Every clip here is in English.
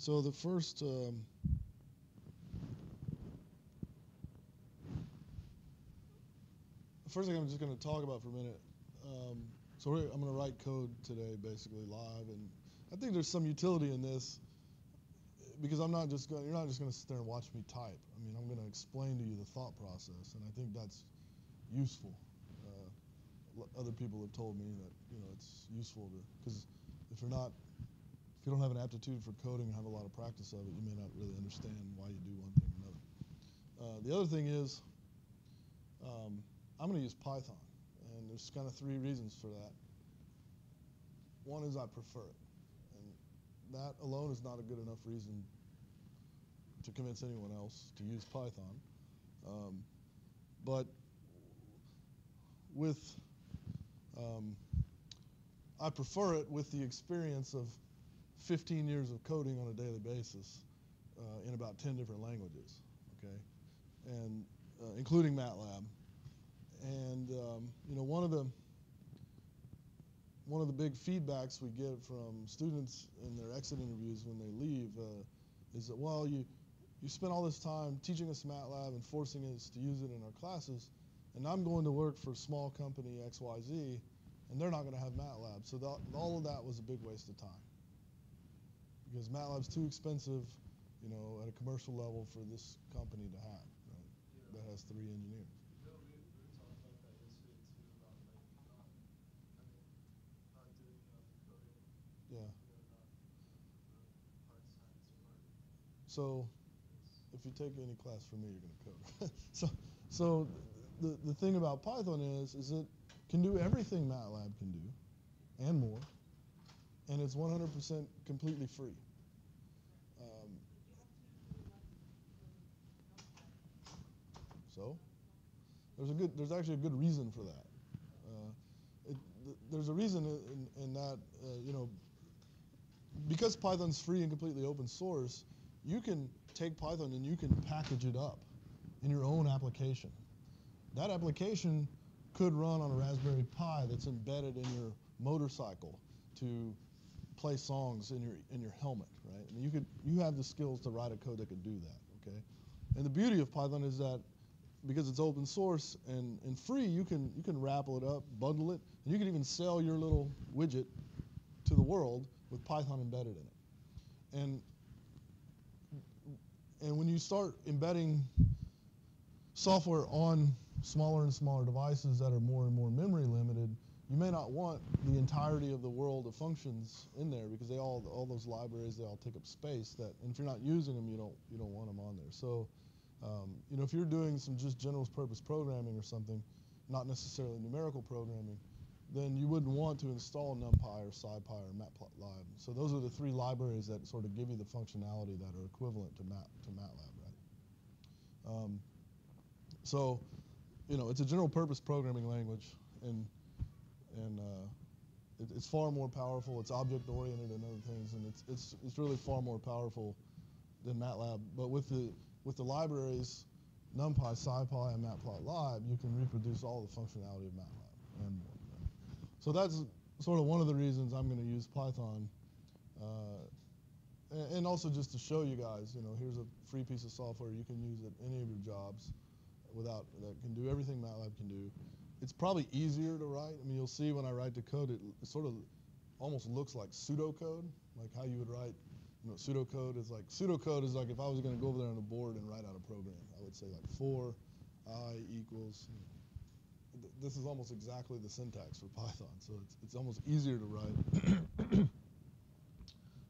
So the first, um, the first thing I'm just going to talk about for a minute. Um, so I'm going to write code today, basically live, and I think there's some utility in this because I'm not just going. You're not just going to sit there and watch me type. I mean, I'm going to explain to you the thought process, and I think that's useful. Uh, other people have told me that you know it's useful to because if you're not you don't have an aptitude for coding and have a lot of practice of it, you may not really understand why you do one thing or another. Uh, the other thing is, um, I'm going to use Python, and there's kind of three reasons for that. One is I prefer it, and that alone is not a good enough reason to convince anyone else to use Python. Um, but with, um, I prefer it with the experience of 15 years of coding on a daily basis uh, in about 10 different languages, okay, and uh, including MATLAB. And um, you know, one of the one of the big feedbacks we get from students in their exit interviews when they leave uh, is that, well, you you spent all this time teaching us MATLAB and forcing us to use it in our classes, and I'm going to work for small company XYZ, and they're not going to have MATLAB. So all of that was a big waste of time because MATLAB's too expensive, you know, at a commercial level for this company to have. That has three engineers. Yeah. So, if you take any class from me, you're going to code. so, so the the thing about Python is, is it can do everything MATLAB can do, and more and it's 100% completely free. Um, so there's a good, there's actually a good reason for that. Uh, it, th there's a reason in, in that, uh, you know, because Python's free and completely open source, you can take Python and you can package it up in your own application. That application could run on a Raspberry Pi that's embedded in your motorcycle to play songs in your in your helmet, right? I mean, you could you have the skills to write a code that could do that, okay? And the beauty of Python is that because it's open source and, and free, you can you can wrapple it up, bundle it, and you can even sell your little widget to the world with Python embedded in it. And and when you start embedding software on smaller and smaller devices that are more and more memory limited, may not want the entirety of the world of functions in there because they all all those libraries they all take up space that and if you're not using them you don't you don't want them on there. So um, you know if you're doing some just general purpose programming or something not necessarily numerical programming then you wouldn't want to install NumPy or SciPy or Matplotlib. So those are the three libraries that sort of give you the functionality that are equivalent to Mat to MATLAB right? Um, so you know it's a general purpose programming language and and uh, it, it's far more powerful. It's object oriented and other things, and it's it's it's really far more powerful than MATLAB. But with the with the libraries, NumPy, SciPy, and Matplotlib, you can reproduce all the functionality of MATLAB and. So that's sort of one of the reasons I'm going to use Python. Uh, and also just to show you guys, you know, here's a free piece of software you can use at any of your jobs without that can do everything MATLAB can do it's probably easier to write. I mean, you'll see when I write the code, it, it sort of almost looks like pseudocode, like how you would write, you know, pseudocode is like, pseudocode is like if I was going to go over there on the board and write out a program, I would say like for i equals, you know, th this is almost exactly the syntax for Python, so it's, it's almost easier to write.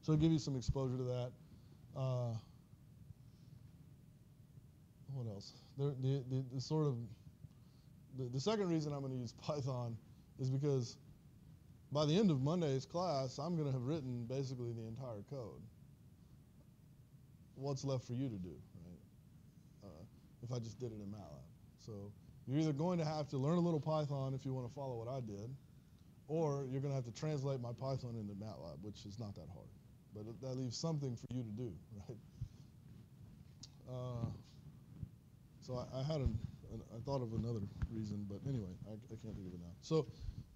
so I'll give you some exposure to that. Uh, what else? There, the, the, the sort of the, the second reason I'm going to use Python is because by the end of Monday's class, I'm going to have written basically the entire code. What's left for you to do, right? Uh, if I just did it in MATLAB. So you're either going to have to learn a little Python if you want to follow what I did, or you're going to have to translate my Python into MATLAB, which is not that hard. But that leaves something for you to do, right? Uh, so I, I had an I thought of another reason, but anyway, I, I can't think of it now. So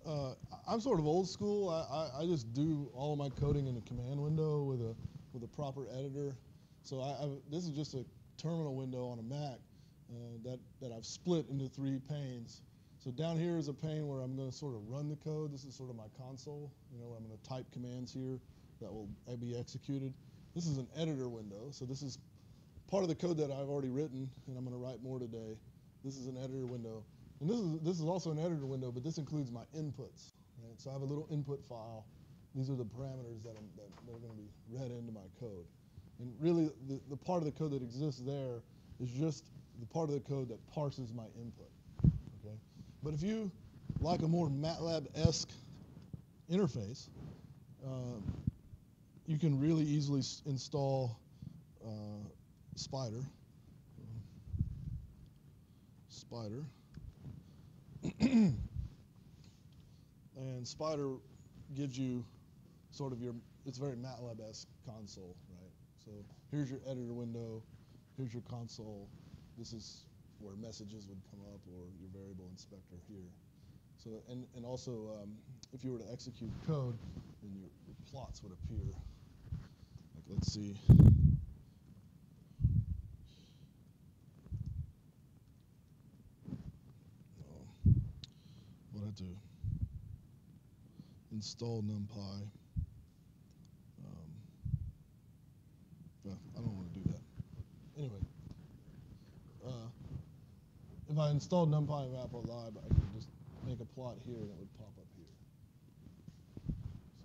uh, I'm sort of old school. I, I, I, just do all of my coding in a command window with a with a proper editor. So I, this is just a terminal window on a Mac uh, that, that I've split into three panes. So down here is a pane where I'm going to sort of run the code. This is sort of my console, you know, I'm going to type commands here that will be executed. This is an editor window. So this is part of the code that I've already written, and I'm going to write more today. This is an editor window. And this is, this is also an editor window, but this includes my inputs. Right? So I have a little input file. These are the parameters that, I'm, that are going to be read into my code. And really, the, the part of the code that exists there is just the part of the code that parses my input. Okay? But if you like a more MATLAB-esque interface, um, you can really easily install uh, Spyder. Spyder. and Spyder gives you sort of your, it's very MATLAB-esque console, right? So here's your editor window, here's your console, this is where messages would come up or your variable inspector here. So, and, and also, um, if you were to execute code, then your, your plots would appear. Like, let's see. To install NumPy. Um, I don't want to do that. Anyway, uh, if I installed NumPy and Matplotlib, I could just make a plot here and it would pop up here.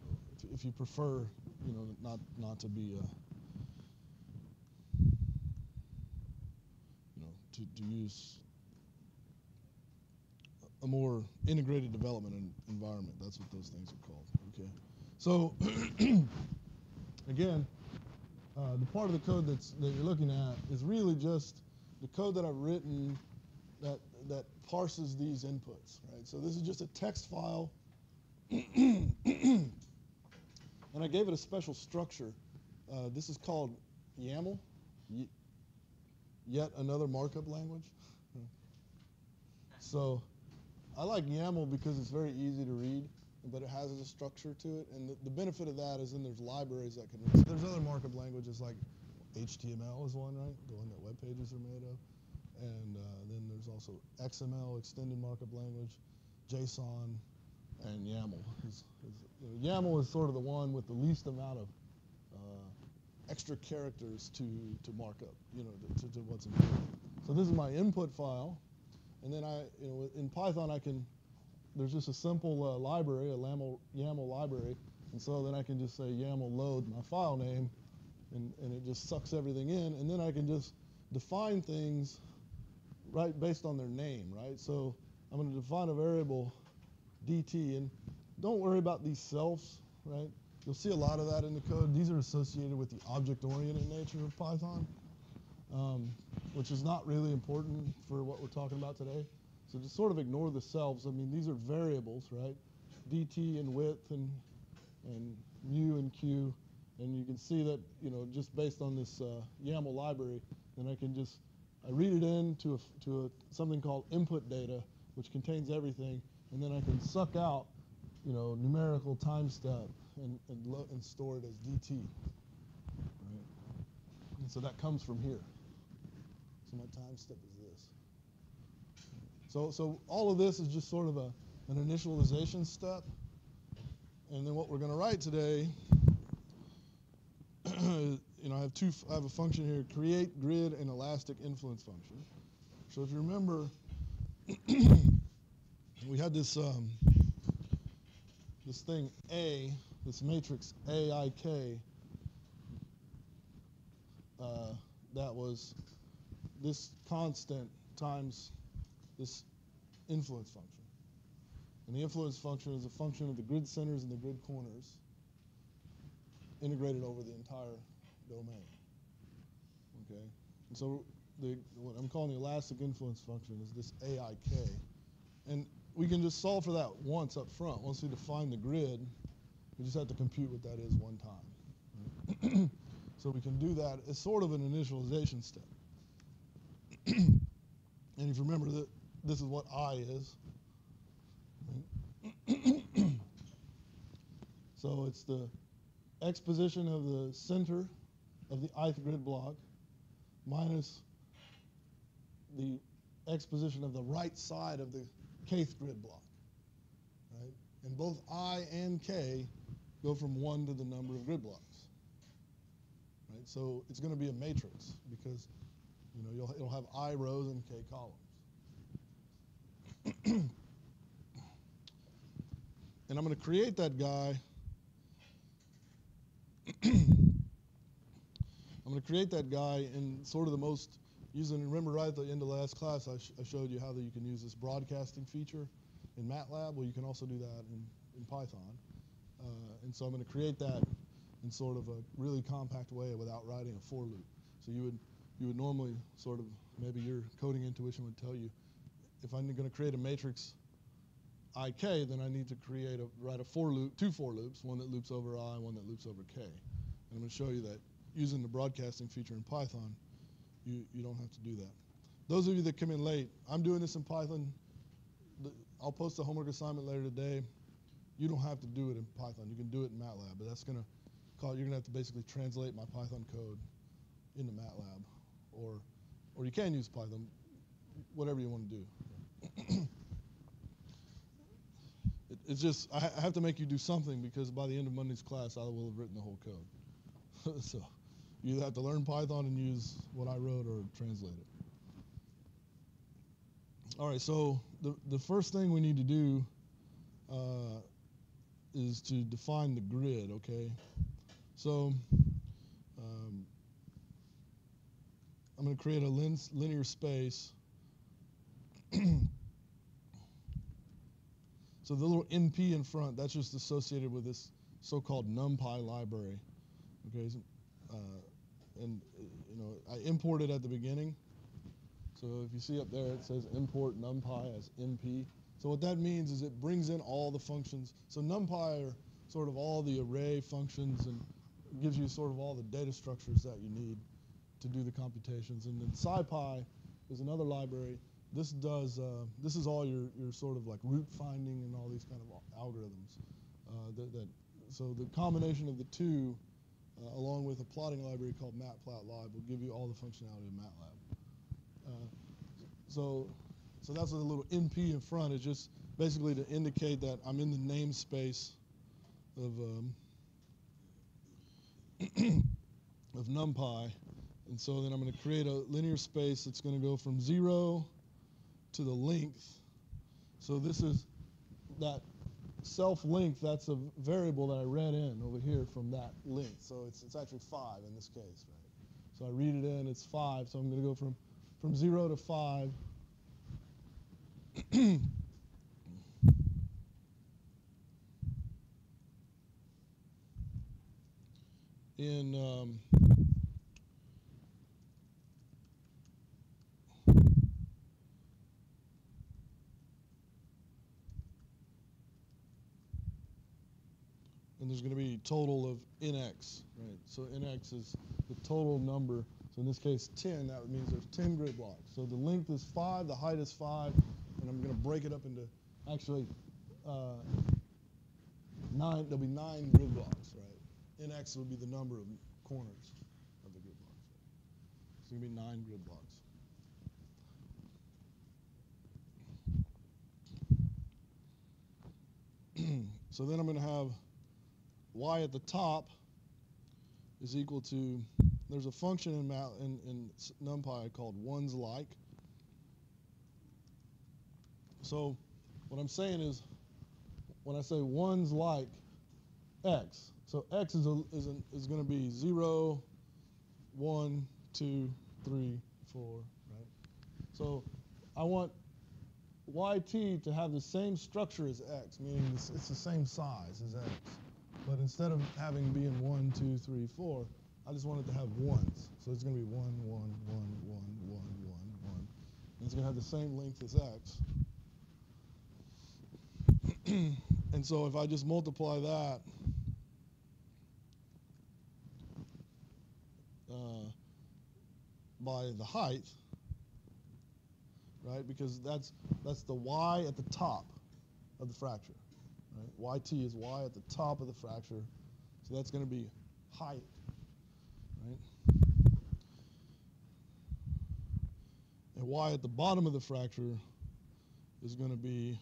So if, if you prefer, you know, not not to be a you know, to, to use a more integrated development environment. That's what those things are called. Okay. So again, uh, the part of the code that's that you're looking at is really just the code that I've written that that parses these inputs, right? So this is just a text file, and I gave it a special structure. Uh, this is called YAML, yet another markup language. So I like YAML because it's very easy to read, but it has a structure to it. And the, the benefit of that is then there's libraries that can. There's other markup languages like HTML is one, right? The one that web pages are made of. And uh, then there's also XML, extended markup language, JSON, and YAML. Is, is, you know, YAML is sort of the one with the least amount of uh, extra characters to, to markup, you know, to, to what's important. So this is my input file. And then I, you know, in Python I can, there's just a simple uh, library, a YAML, YAML library, and so then I can just say YAML load my file name, and, and it just sucks everything in, and then I can just define things right based on their name, right? So I'm going to define a variable dt, and don't worry about these selfs, right? You'll see a lot of that in the code. These are associated with the object-oriented nature of Python um, which is not really important for what we're talking about today. So just sort of ignore the selves. I mean, these are variables, right? dt and width and, and mu and q. And you can see that, you know, just based on this uh, YAML library, then I can just, I read it in to, a, to a, something called input data, which contains everything, and then I can suck out, you know, numerical time step and, and, and store it as dt. Right? And so that comes from here. Time step is this. So, so all of this is just sort of a, an initialization step. And then what we're going to write today, you know, I have two. I have a function here: create grid and elastic influence function. So if you remember, we had this um, this thing A, this matrix AIK, uh, that was this constant times this influence function. And the influence function is a function of the grid centers and the grid corners integrated over the entire domain. Okay? And so the, what I'm calling the elastic influence function is this AIK. And we can just solve for that once up front. Once we define the grid, we just have to compute what that is one time. So we can do that as sort of an initialization step. and if you remember that this is what I is. so it's the x position of the center of the ith grid block minus the x position of the right side of the kth grid block. Right? And both i and k go from 1 to the number of grid blocks. Right? So it's going to be a matrix because you know, you'll, it'll have i rows and k columns. and I'm going to create that guy. I'm going to create that guy in sort of the most using, remember right at the end of last class, I, sh I showed you how that you can use this broadcasting feature in MATLAB. Well, you can also do that in, in Python. Uh, and so I'm going to create that in sort of a really compact way without writing a for loop. So you would, you would normally sort of, maybe your coding intuition would tell you, if I'm going to create a matrix ik, then I need to create a, write a for loop, two for loops, one that loops over i, and one that loops over k. And I'm going to show you that using the broadcasting feature in Python, you, you don't have to do that. Those of you that come in late, I'm doing this in Python. I'll post a homework assignment later today. You don't have to do it in Python. You can do it in MATLAB, but that's going to call, you're going to have to basically translate my Python code into MATLAB. Or, or you can use Python, whatever you want to do. it, it's just, I, ha I have to make you do something because by the end of Monday's class, I will have written the whole code. so. You have to learn Python and use what I wrote or translate it. All right, so the, the first thing we need to do uh, is to define the grid, okay? So um, I'm going to create a lin linear space. so the little NP in front, that's just associated with this so-called NumPy library. Okay, uh, and you know I imported at the beginning. So if you see up there, it says import numpy as np. So what that means is it brings in all the functions. So numpy are sort of all the array functions and gives you sort of all the data structures that you need to do the computations. And then SciPy is another library. This does uh, this is all your your sort of like root finding and all these kind of algorithms. Uh, that, that so the combination of the two uh, along with a plotting library called matplotlib will give you all the functionality of MATLAB. Uh, so, so that's a little NP in front. It's just basically to indicate that I'm in the namespace of um, of NumPy. And so then I'm going to create a linear space that's going to go from 0 to the length. So this is that self-length, that's a variable that I read in over here from that length. So it's, it's actually 5 in this case, right? So I read it in, it's 5. So I'm going to go from, from 0 to 5. in um, there's going to be total of nx, right? So nx is the total number. So in this case, 10, that means there's 10 grid blocks. So the length is 5, the height is 5, and I'm going to break it up into, actually, uh, 9, there'll be 9 grid blocks, right? nx will be the number of corners of the grid blocks. So it's going to be 9 grid blocks. so then I'm going to have y at the top is equal to, there's a function in, in, in NumPy called ones like. So what I'm saying is, when I say ones like x, so x is, a, is, a, is going to be 0, 1, 2, 3, 4, right? So I want yt to have the same structure as x, meaning it's, it's the same size as x. But instead of having being one, two, three, four, I just want it to have ones. So it's going to be one, one, one, one, one, one, one. And it's going to have the same length as x. and so if I just multiply that uh, by the height, right? Because that's that's the y at the top of the fracture. Right? Yt is y at the top of the fracture. So that's going to be height. Right? And y at the bottom of the fracture is going to be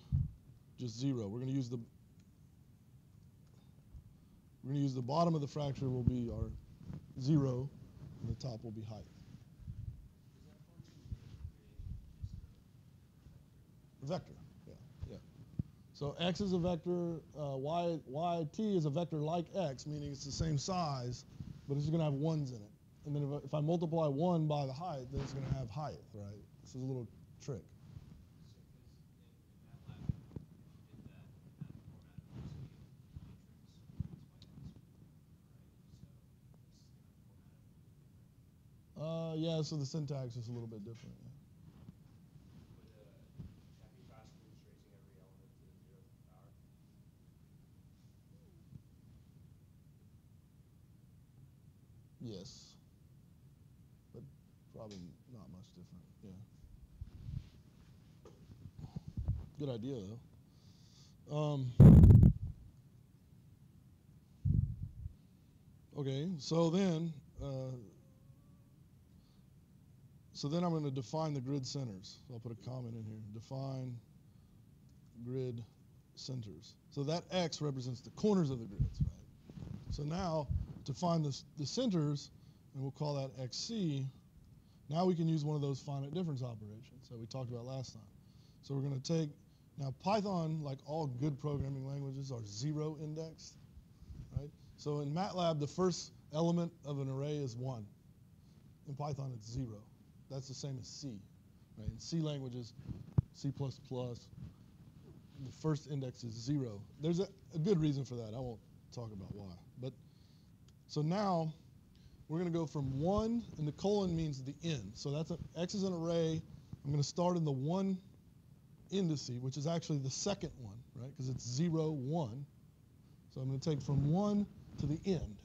just zero. We're going to use the we're going to use the bottom of the fracture will be our zero, and the top will be height. Vector. So x is a vector, uh, y, yt is a vector like x, meaning it's the same size, but it's going to have ones in it. And then if, I- if I multiply 1 by the height, then it's going to have height, right? This is a little trick. Uh, yeah, so the syntax is a little bit different. Yeah. Would uh, that be faster than tracing every element to the zeroth power? Yes. But probably not much different. Yeah. Good idea though. Um, okay, so then uh, so then I'm going to define the grid centers. So I'll put a comment in here. Define grid centers. So that X represents the corners of the grids, right? So now to find the, the centers, and we'll call that XC, now we can use one of those finite difference operations that we talked about last time. So we're going to take, now Python, like all good programming languages, are zero indexed, right? So in MATLAB, the first element of an array is one. In Python, it's zero. That's the same as C, right? In C languages, C++, the first index is zero. There's a, a good reason for that. I won't talk about why. But so now we're going to go from one, and the colon means the end. So that's a, x is an array. I'm going to start in the one indice, which is actually the second one, right? Because it's zero, one. So I'm going to take from one to the end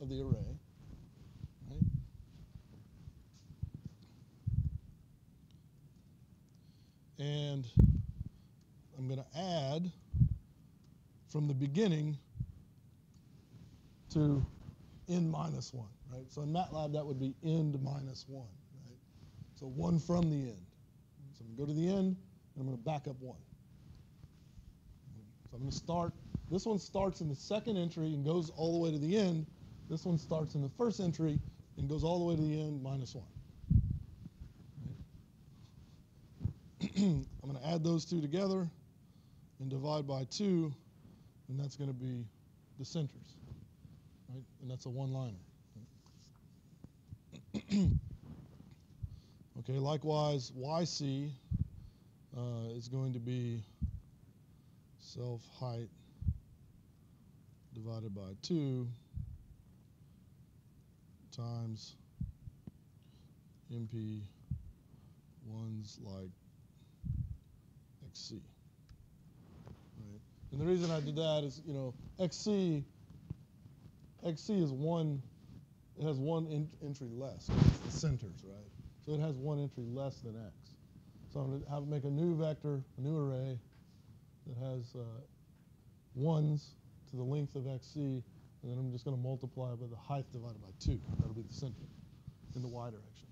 of the array. And I'm going to add from the beginning to end minus 1, right? So in MATLAB, that would be end minus 1, right? So 1 from the end. So I'm going to go to the end, and I'm going to back up 1. So I'm going to start, this one starts in the second entry and goes all the way to the end. This one starts in the first entry and goes all the way to the end, minus 1. I'm going to add those two together and divide by 2, and that's going to be the centers, right? And that's a one-liner. okay, likewise, YC uh, is going to be self-height divided by 2 times NP ones like XC. Right? And the reason I did that is, you know, XC, XC is one, it has one in, entry less. It's the centers, right? So it has one entry less than X. So I'm going to have make a new vector, a new array that has uh, ones to the length of XC, and then I'm just going to multiply by the height divided by 2. That'll be the center in the y direction.